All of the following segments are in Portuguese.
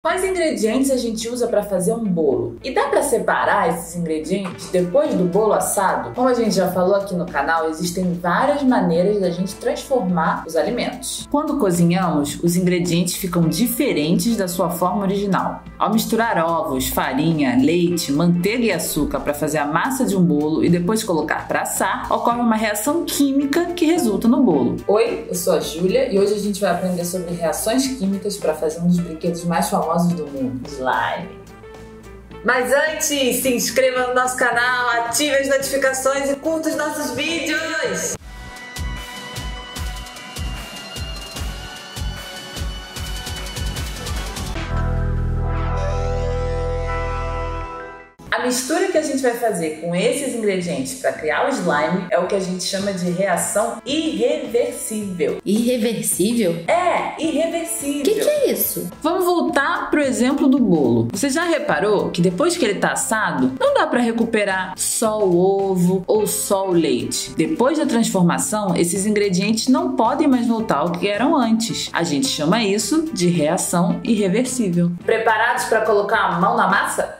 Quais ingredientes a gente usa para fazer um bolo? E dá para separar esses ingredientes depois do bolo assado? Como a gente já falou aqui no canal, existem várias maneiras da gente transformar os alimentos. Quando cozinhamos, os ingredientes ficam diferentes da sua forma original. Ao misturar ovos, farinha, leite, manteiga e açúcar para fazer a massa de um bolo e depois colocar para assar, ocorre uma reação química que resulta no bolo. Oi, eu sou a Júlia e hoje a gente vai aprender sobre reações químicas para fazer um dos brinquedos mais famosos famosos do mundo, slime. Mas antes, se inscreva no nosso canal, ative as notificações e curta os nossos vídeos! A mistura que a gente vai fazer com esses ingredientes para criar o slime é o que a gente chama de reação irreversível. Irreversível? É, irreversível. O que, que, é isso? Vamos voltar pro exemplo do bolo. Você já reparou que depois que ele tá assado, não dá para recuperar só o ovo ou só o leite. Depois da transformação, esses ingredientes não podem mais voltar ao que eram antes. A gente chama isso de reação irreversível. Preparados para colocar a mão na massa?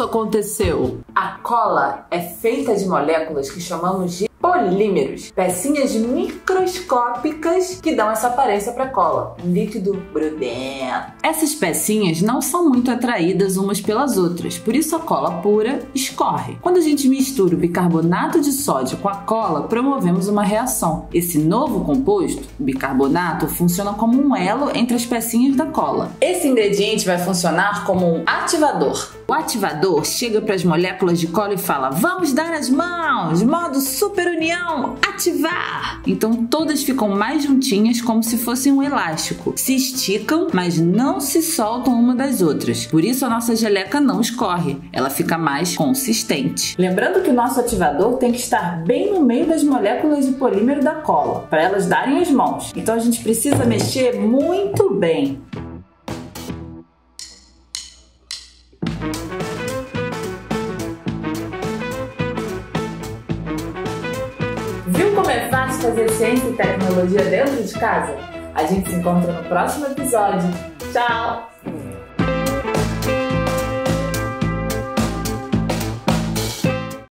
Isso aconteceu? A cola é feita de moléculas que chamamos de polímeros, pecinhas microscópicas que dão essa aparência para a cola, um líquido grudento. Essas pecinhas não são muito atraídas umas pelas outras, por isso a cola pura escorre. Quando a gente mistura o bicarbonato de sódio com a cola, promovemos uma reação. Esse novo composto, o bicarbonato, funciona como um elo entre as pecinhas da cola. Esse ingrediente vai funcionar como um ativador. O ativador chega para as moléculas de cola e fala: "Vamos dar as mãos, modo super união, ativar. Então todas ficam mais juntinhas como se fossem um elástico. Se esticam, mas não se soltam uma das outras. Por isso a nossa geleca não escorre, ela fica mais consistente. Lembrando que o nosso ativador tem que estar bem no meio das moléculas de polímero da cola, para elas darem as mãos. Então a gente precisa mexer muito bem. Viu como é fácil fazer ciência e tecnologia dentro de casa? A gente se encontra no próximo episódio. Tchau!